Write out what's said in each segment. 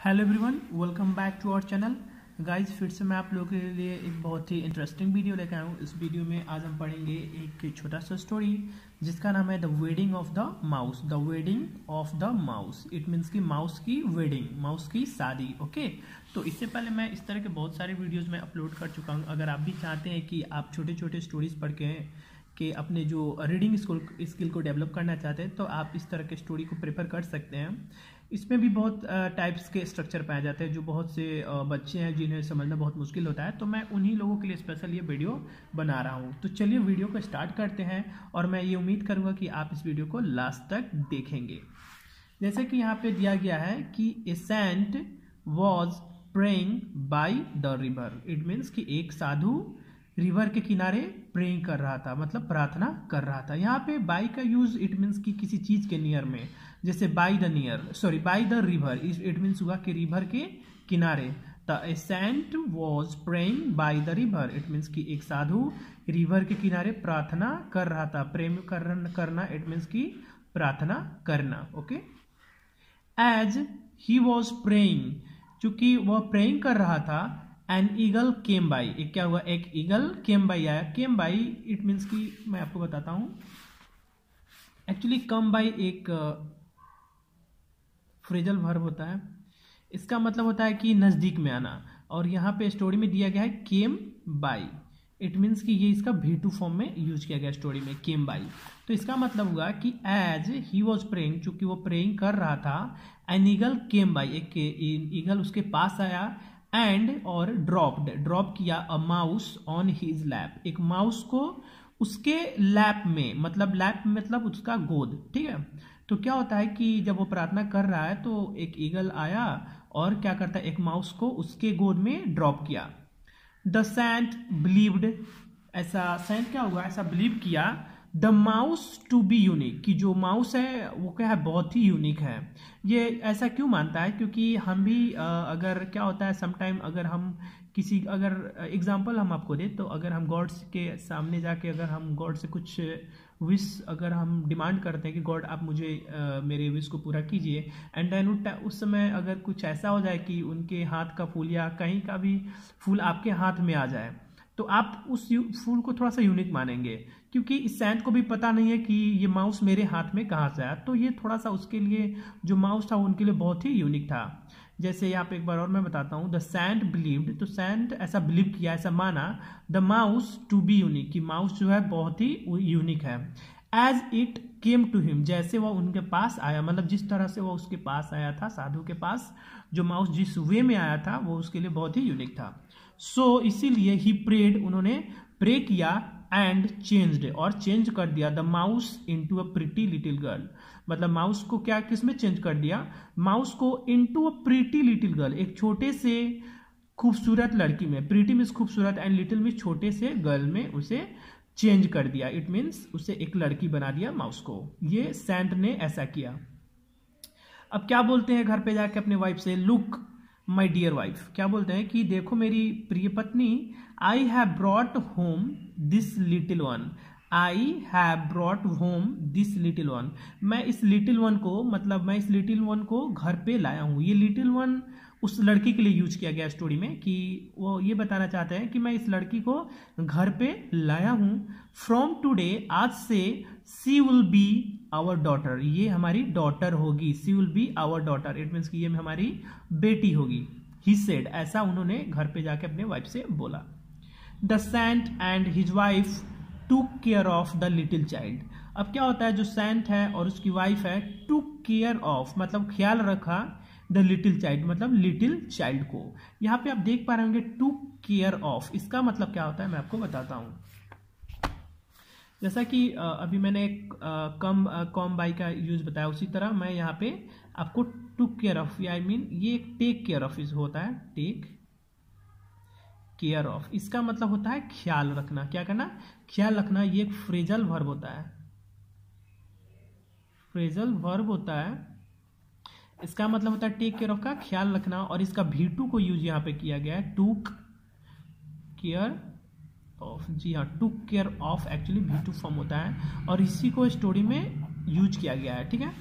Hello everyone welcome back to our channel guys फिर से मैं आप लोगों के लिए एक बहुत ही इंटरेस्टिंग वीडियो लेकर आया हूँ। इस वीडियो में आज हम पढ़ेंगे एक छोटा सा स्टोरी जिसका नाम है the wedding of the mouse the wedding of the mouse it means की माउस की वेडिंग माउस की शादी ओके तो इससे पहले मैं इस तरह के बहुत सारे वीडियोज़ में अपलोड कर चुका हूँ। अगर आप भी चाहते हैं कि आप छोटे छोटे स्टोरीज पढ़ के कि अपने जो रीडिंग स्किल स्किल को डेवलप करना चाहते हैं तो आप इस तरह के स्टोरी को प्रेफर कर सकते हैं। इसमें भी बहुत टाइप्स के स्ट्रक्चर पाए जाते हैं, जो बहुत से बच्चे हैं जिन्हें समझना बहुत मुश्किल होता है। तो मैं उन्हीं लोगों के लिए स्पेशल ये वीडियो बना रहा हूँ। तो चलिए वीडियो को स्टार्ट करते हैं और मैं ये उम्मीद करूँगा कि आप इस वीडियो को लास्ट तक देखेंगे। जैसे कि यहाँ पे दिया गया है कि a saint was praying by the river it means कि एक साधु रिवर के किनारे प्रेइंग कर रहा था मतलब प्रार्थना कर रहा था। यहाँ पे बाई का यूज़ इट मीन्स कि किसी चीज़ के नियर में, जैसे by the near sorry by the river it means हुआ कि रिवर के किनारे। The saint was praying by the river it means कि एक साधु रिवर के किनारे प्रार्थना कर रहा था। प्रेम करना इट मीन्स की प्रार्थना करना okay as he was praying चूँकि वह प्रेइंग कर रहा था एन ईगल केम बाई एक क्या हुआ? एक ईगल केम बाई आया केम बाई इट मीन्स कि मैं आपको बताता हूँ। एक्चुअली कम बाई एक फ्रेजल वर्ब होता है। इसका मतलब होता है कि नज़दीक में आना। और यहाँ पे स्टोरी में दिया गया है केम बाई इट मीन्स कि ये इसका भी टू फॉर्म में यूज़ किया गया स्टोरी में केम बाई तो इसका मतलब हुआ कि एज ही वॉज़ प्रेइंग चूँकि वो प्रेइंग कर रहा था एन ईगल केम बाई एक ईगल उसके पास आया। एंड और ड्रॉप्ड ड्रॉप किया a mouse on his lap एक माउस को उसके लैप में मतलब लैप मतलब उसका गोद, ठीक है? तो क्या होता है कि जब वो प्रार्थना कर रहा है तो एक ईगल आया और क्या करता है? एक माउस को उसके गोद में ड्रॉप किया। द सेंट बिलीव्ड ऐसा सेंट क्या हुआ? ऐसा बिलीव किया the mouse to be unique कि जो माउस है वो क्या है बहुत ही यूनिक है। ये ऐसा क्यों मानता है? क्योंकि हम भी अगर क्या होता है समटाइम अगर हम किसी अगर एग्जांपल हम आपको दें तो अगर हम गॉड्स के सामने जाके अगर हम गॉड से कुछ विश अगर हम डिमांड करते हैं कि गॉड आप मुझे आ, मेरे विश को पूरा कीजिए। एंड देन उस समय अगर कुछ ऐसा हो जाए कि उनके हाथ का फूल या कहीं का भी फूल आपके हाथ में आ जाए तो आप उस फूल को थोड़ा सा यूनिक मानेंगे, क्योंकि इस सैंट को भी पता नहीं है कि ये माउस मेरे हाथ में कहाँ से आया। तो ये थोड़ा सा उसके लिए, जो माउस था, उनके लिए बहुत ही यूनिक था। जैसे यहाँ पे एक बार और मैं बताता हूँ द सैंड बिलीव्ड तो सैंड ऐसा बिलीव किया, ऐसा माना the mouse to be unique कि माउस जो है बहुत ही यूनिक है। As it came to him जैसे वह उनके पास आया मतलब जिस तरह से वह उसके पास आया था, साधु के पास, जो माउस जिस वे में आया था, वो उसके लिए बहुत ही यूनिक था। सो so, इसीलिए ही प्रेड उन्होंने प्रे किया एंड चेंज्ड और चेंज कर दिया the mouse into a pretty little girl मतलब माउस को क्या किसमें चेंज कर दिया? माउस को into a pretty little girl एक छोटे से खूबसूरत लड़की में प्रिटी मीन्स खूबसूरत एंड लिटिल मीन्स छोटे से गर्ल में उसे चेंज कर दिया। इट मीन्स उसे एक लड़की बना दिया माउस को। ये सेंट ने ऐसा किया। अब क्या बोलते हैं घर पे जाके अपने वाइफ से? लुक माई डियर वाइफ क्या बोलते हैं कि देखो मेरी प्रिय पत्नी I have brought home this little one I have brought home this little one मैं इस लिटिल वन को मतलब मैं इस लिटिल वन को घर पे लाया हूँ। ये लिटिल वन उस लड़की के लिए यूज़ किया गया स्टोरी में कि वो ये बताना चाहते हैं कि मैं इस लड़की को घर पे लाया हूँ। फ्रॉम टूडे आज से she will be our daughter ये हमारी डॉटर होगी. She will be our daughter it means कि ये हमारी बेटी होगी. ही सेड ऐसा उन्होंने घर पे जाके अपने वाइफ से बोला. The saint and his wife to care of the little child अब क्या होता है? जो सेंट है और उसकी वाइफ है टू केयर ऑफ़ मतलब ख्याल रखा द लिटिल चाइल्ड मतलब लिटिल चाइल्ड को. यहाँ पे आप देख पा रहे होंगे टू केयर ऑफ़ इसका मतलब क्या होता है? मैं आपको बताता हूँ. जैसा कि अभी मैंने कम कॉम बाई का यूज़ बताया, उसी तरह मैं यहाँ पे आपको to care of I mean ये एक टेक केयर ऑफ़ इज़ होता है टेक केयर ऑफ़ इसका मतलब होता है ख्याल रखना। क्या करना? ख्याल रखना, ये एक फ्रेजल वर्ब होता है। फ्रेजल वर्ब होता है। इसका मतलब होता है टेक केयर ऑफ़ का ख्याल रखना, और इसका भी टू को यूज़ यहाँ पे किया गया है टूक केयर जी हाँ टू केयर ऑफ़ एक्चुअली भी टू फॉर्म होता है, और इसी को स्टोरी में यूज़ किया गया है, ठीक है?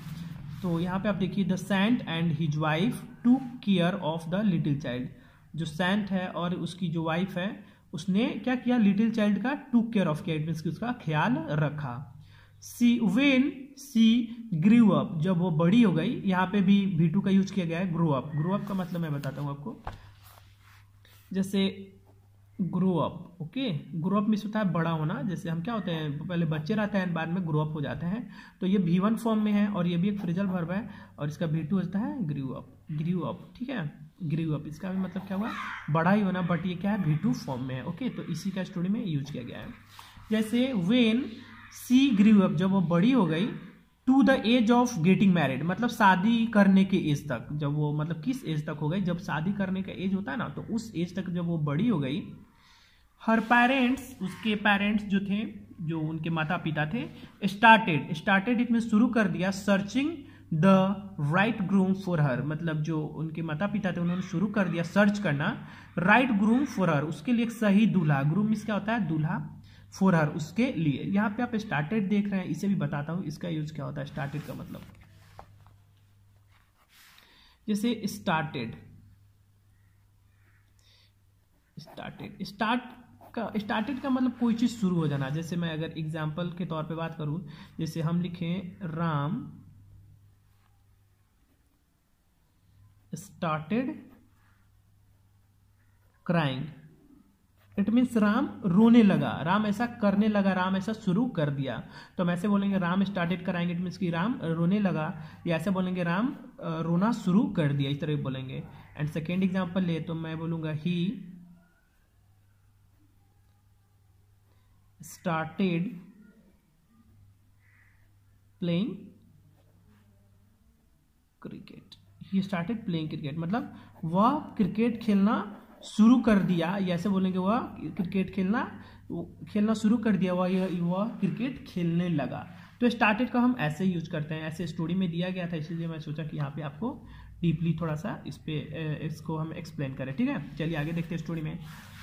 तो यहाँ पे आप देखिए the saint and his wife to care of the little child जो सेंट है और उसकी जो वाइफ है, उसने क्या किया? लिटिल चाइल्ड का टू केयर ऑफ़ किया मीन्स की उसका ख्याल रखा। सी वेन सी ग्रू अप जब वो बड़ी हो गई, यहाँ पे भी भी टू का यूज़ किया गया है ग्रो अप ग्रो अप का मतलब मैं बताता हूँ आपको। जैसे grow up okay grow up means होता है बड़ा होना, जैसे हम क्या होते हैं, पहले बच्चे रहते हैं, बाद में ग्रो अप हो जाते हैं। तो ये भी वन फॉर्म में है और ये भी एक फ्रिजल वर्ब है और इसका भी टू होता है ग्रू अप ग्रू अप ठीक है? ग्रू अप इसका भी मतलब क्या हुआ? बड़ा ही होना बट ये क्या है? भी टू फॉर्म में है ओके तो इसी का स्टोरी में यूज़ किया गया है। जैसे वेन सी ग्रू अप जब वो बड़ी हो गई to the age of getting married मतलब शादी करने के एज तक, जब वो मतलब किस एज तक हो गई? जब शादी करने का एज होता है ना तो उस एज तक जब वो बड़ी हो गई हर पेरेंट्स उसके पेरेंट्स जो थे, जो उनके माता पिता थे स्टार्टेड स्टार्टेड इट में शुरू कर दिया searching the right groom for her मतलब जो उनके माता पिता थे, उन्होंने शुरू कर दिया सर्च करना राइट ग्रूम फॉर हर उसके लिए एक सही दूल्हा ग्रूम मीन्स क्या होता है? दूल्हा फॉर हर उसके लिए. यहाँ पे आप स्टार्टेड देख रहे हैं, इसे भी बताता हूँ, इसका यूज़ क्या होता है? स्टार्टेड का मतलब। जैसे स्टार्टेड स्टार्टेड स्टार्ट स्टार्टेड का मतलब कोई चीज़ शुरू हो जाना। जैसे मैं अगर एग्ज़ाम्पल के तौर पे बात करूँ, जैसे हम लिखें, Ram started crying it means Ram रोने लगा, राम ऐसा करने लगा, राम ऐसा शुरू कर दिया। तो हम ऐसे बोलेंगे, राम स्टार्टेड कराएँगे इट मीन्स कि राम रोने लगा, या ऐसे बोलेंगे, राम रोना शुरू कर दिया, इस तरह बोलेंगे। एंड सेकेंड एग्ज़ाम्पल ले तो मैं बोलूँगा he started playing cricket he started playing cricket मतलब वह क्रिकेट खेलना शुरू कर दिया। या ऐसे बोलेंगे वह क्रिकेट खेलना खेलना शुरू कर दिया। वह वह क्रिकेट खेलने लगा। तो स्टार्टेड का हम ऐसे यूज़ करते हैं। ऐसे स्टोरी में दिया गया था, इसलिए मैं सोचा कि यहाँ पे आपको डीपली थोड़ा सा इस पे इसको हम एक्सप्लेन करें। ठीक है? चलिए आगे देखते हैं स्टोरी में।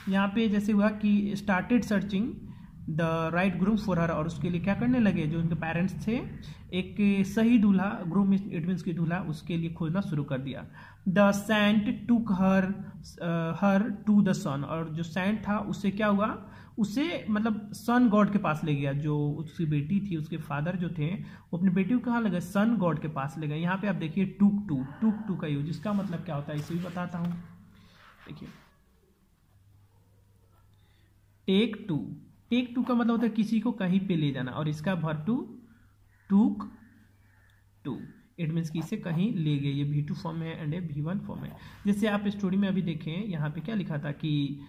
यहाँ पे जैसे हुआ कि started searching the right groom for her और उसके लिए क्या करने लगे? जो उनके पेरेंट्स थे, एक सही दूल्हा ग्रूम इट मीन्स की दूल्हा उसके लिए खोजना शुरू कर दिया। The saint took her her to the sun और जो सेंट था उससे क्या हुआ? उसे मतलब सन गॉड के पास ले गया। जो उसकी बेटी थी, उसके फादर जो थे, वो अपनी बेटी को कहाँ ले गए? सन गॉड के पास ले गए। यहाँ पे आप देखिए टूक टू टूक टू का यूज़ इसका मतलब क्या होता है? इसे भी बताता हूँ। देखिए। टेक टू टेक टू का मतलब होता है किसी को कहीं पे ले जाना, और इसका भर टू टूक टू इट मीन्स कि इसे कहीं ले गए। ये भी टू फॉर्म है एंड ए भी वन फॉर्म है। जैसे आप स्टोरी में अभी देखें, यहाँ पे क्या लिखा था कि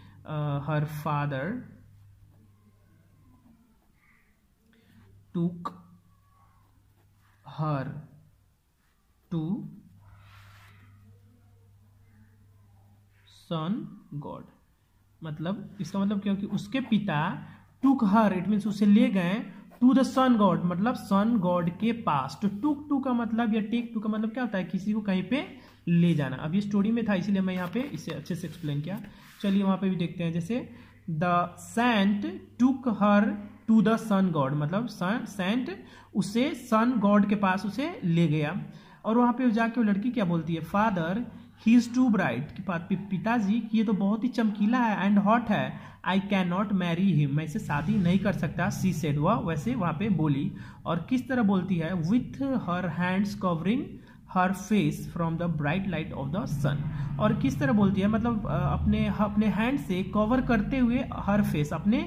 हर फादर टूक हर टू सन गॉड मतलब इसका मतलब क्या कि उसके पिता टुक हर इट मीन्स उसे ले गए टू द सन गॉड मतलब सन गॉड के पास। तो टुक टू का मतलब या टेक टू का मतलब क्या होता है? किसी को कहीं पे ले जाना। अब ये स्टोरी में था, इसीलिए मैं यहाँ पे इसे अच्छे से एक्सप्लेन किया। चलिए वहाँ पे भी देखते हैं, जैसे the saint took her to the sun god मतलब सन सेंट उसे सन गॉड के पास उसे ले गया। और वहाँ पे जाके वो लड़की क्या बोलती है? Father he is too bright पिताजी ये तो बहुत ही चमकीला है एंड हॉट है। I can not marry him मैं इसे शादी नहीं कर सकता सी सेड वह वैसे वहाँ पे बोली, और किस तरह बोलती है? With her hands covering her face from the bright light of the sun और किस तरह बोलती है? मतलब अपने अपने हैंड से कवर करते हुए हर फेस अपने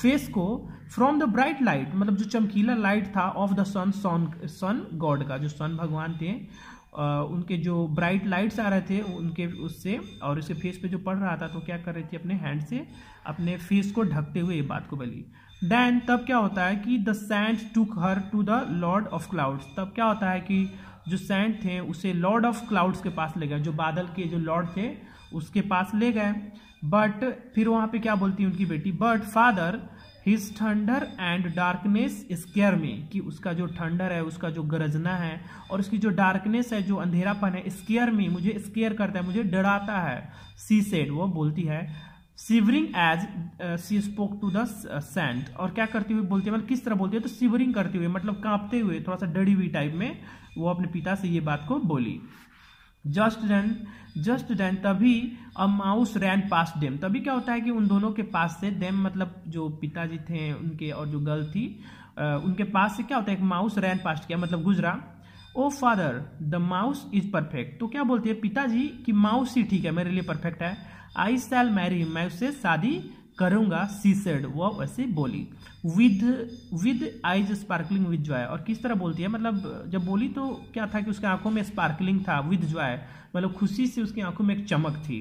फेस को फ्रॉम द ब्राइट लाइट मतलब जो चमकीला लाइट था of the sun sun sun god का, जो सन भगवान थे उनके जो ब्राइट लाइट्स आ रहे थे, उनके उससे, और उसके फेस पे जो पड़ रहा था तो क्या कर रही थी अपने हैंड से, अपने फेस को ढकते हुए ये बात को बोली। देन तब क्या होता है कि the saint took her to the lord of clouds तब क्या होता है कि जो सैंड थे, उसे लॉर्ड ऑफ़ क्लाउड्स के पास ले गए। जो बादल के जो लॉर्ड थे, उसके पास ले गए। बट फिर वहाँ पे क्या बोलती है उनकी बेटी? But father his thunder and darkness scare में कि उसका जो थंडर है, उसका जो गरजना है और उसकी जो डार्कनेस है, जो अंधेरापन है स्केयर में मुझे स्केयर करता है, मुझे डराता है। सी सेड वो बोलती है shivering as she spoke to the saint और क्या करती हुई बोलती है? मतलब किस तरह बोलती है? तो सिवरिंग करते हुए मतलब कांपते हुए, थोड़ा सा डरी हुई टाइप में वो अपने पिता से ये बात को बोली। जस्ट देन जस्ट देन तभी a mouse rain pass dam. तभी क्या होता है कि उन दोनों के पास से डेम मतलब जो पिताजी थे, उनके और जो गर्ल थी उनके पास से क्या होता है, एक माउस रैन पास किया मतलब गुजरा। ओ father, the mouse is perfect. तो क्या बोलती है, पिताजी कि माउस ही ठीक है, मेरे लिए परफेक्ट है। आई सेल मैरी मैं उससे शादी करूँगा सी सेड वो वैसे बोली। With with eyes sparkling with joy और किस तरह बोलती है? मतलब जब बोली तो क्या था कि उसकी आँखों में स्पार्कलिंग था विद जॉय मतलब खुशी से उसकी आँखों में एक चमक थी।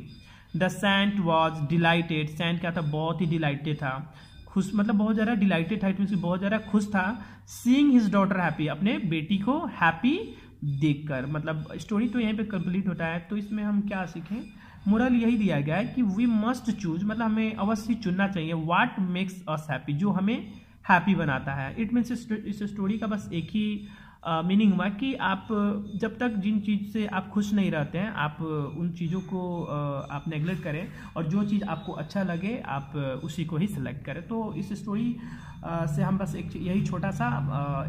The saint was delighted saint क्या था? बहुत ही डिलाइटेड था। खुश मतलब बहुत ज़्यादा डिलाइटेड था इट बहुत ज़्यादा खुश था। सीइंग हिज डॉटर हैप्पी अपने बेटी को हैप्पी देखकर। मतलब स्टोरी तो यहीं पे कंप्लीट होता है। तो इसमें हम क्या सीखें? मोरल यही दिया गया है कि वी मस्ट चूज़ मतलब हमें अवश्य चुनना चाहिए वाट मेक्स अस हैप्पी जो हमें हैप्पी बनाता है। इट मीन्स इस स्टोरी का बस एक ही मीनिंग हुआ कि आप, जब तक जिन चीज़ से आप खुश नहीं रहते हैं, आप उन चीज़ों को आप नेग्लेक्ट करें और जो चीज़ आपको अच्छा लगे, आप उसी को ही सिलेक्ट करें। तो इस स्टोरी से हम बस एक यही छोटा सा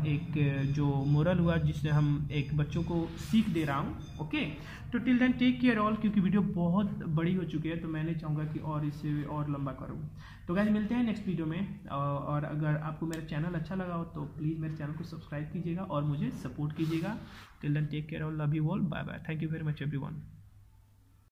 एक जो मोरल हुआ जिससे हम एक बच्चों को सीख दे रहा हूँ ओके तो till then take care all क्योंकि वीडियो बहुत बड़ी हो चुकी है तो मैं नहीं चाहूँगा कि और इसे और लंबा करूँ। तो गैस मिलते हैं नेक्स्ट वीडियो में और अगर आपको मेरा चैनल अच्छा लगा हो तो प्लीज़ मेरे चैनल को सब्सक्राइब कीजिएगा और मुझे सपोर्ट कीजिएगा। Till then take care all love you all bye bye thank you very much every